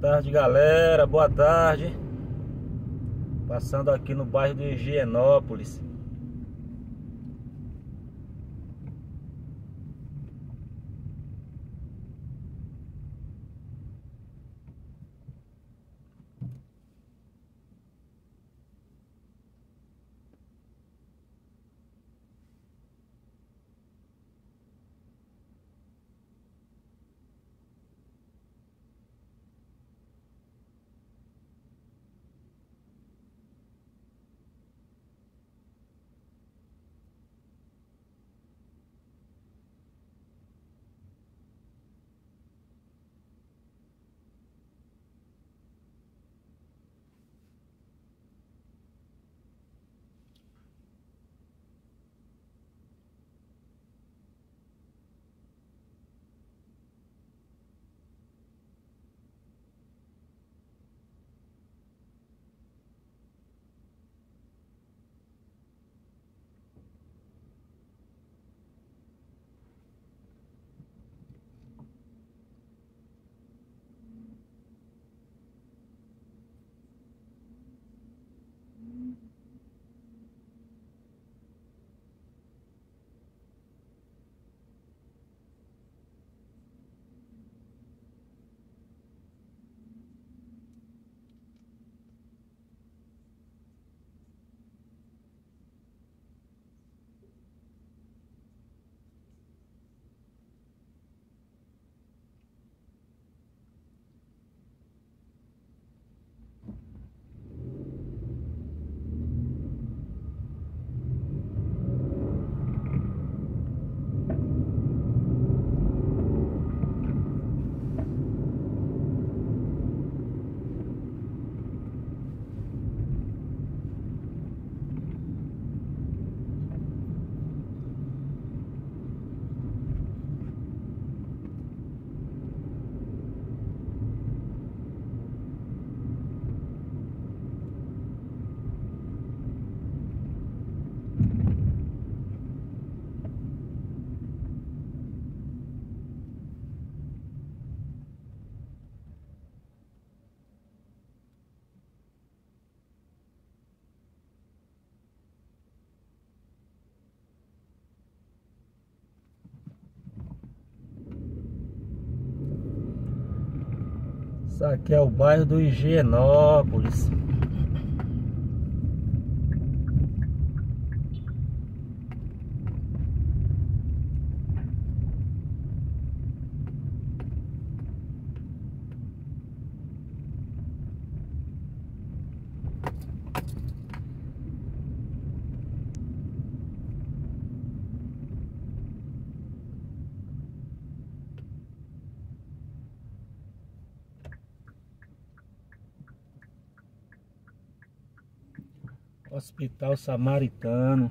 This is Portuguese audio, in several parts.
Tarde, galera. Boa tarde. Passando aqui no bairro de Higienópolis. Isso aqui é o bairro do Higienópolis. Hospital Samaritano.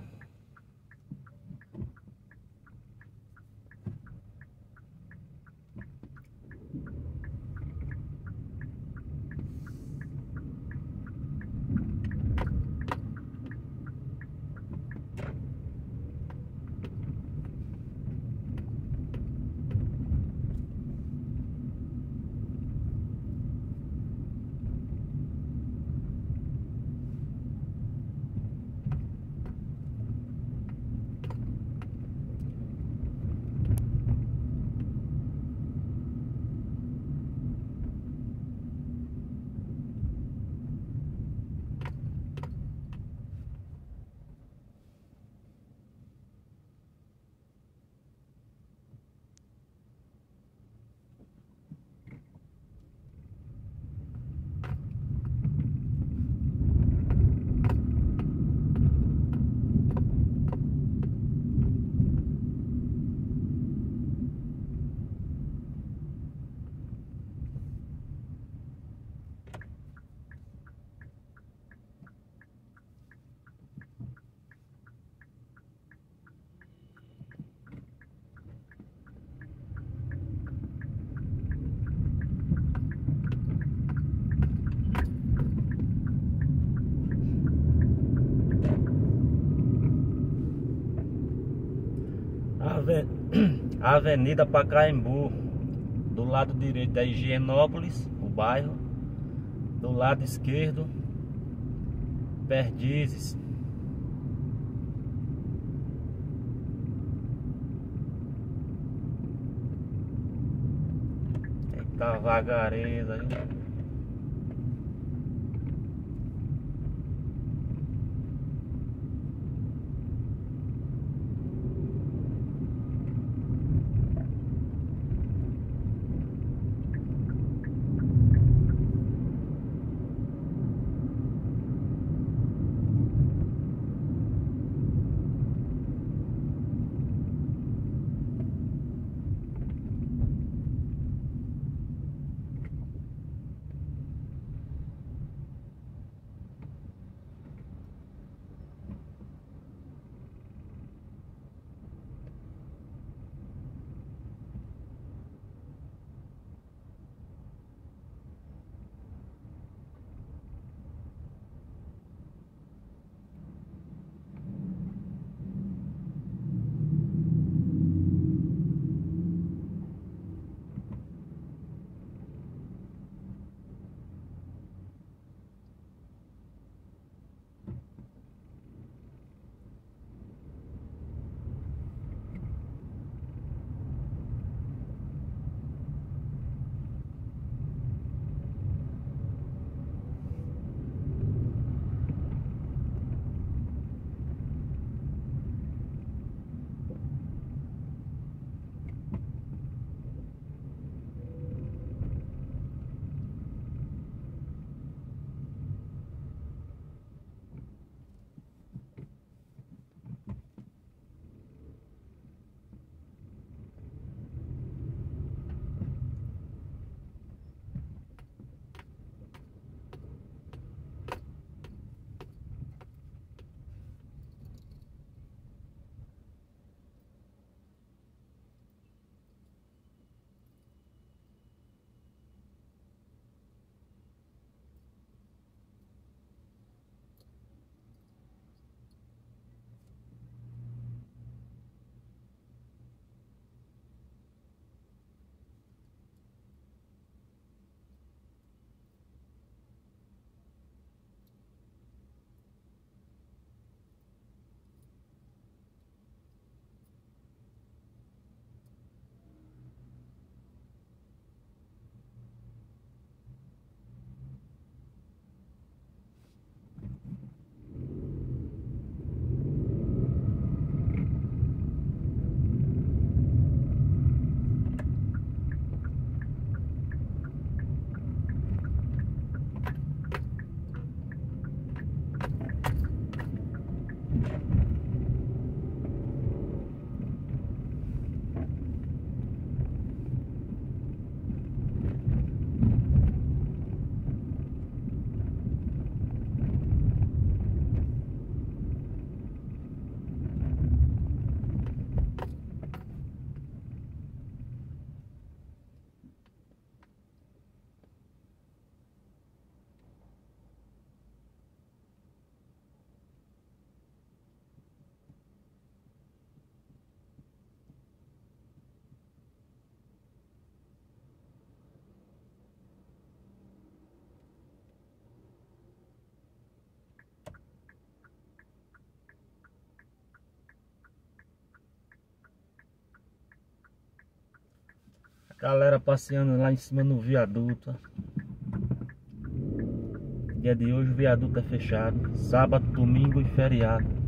Avenida Pacaembu, do lado direito da Higienópolis, o bairro. Do lado esquerdo, Perdizes. Eita vagareza, hein? Galera passeando lá em cima no viaduto. Dia de hoje o viaduto é fechado. Sábado, domingo e feriado.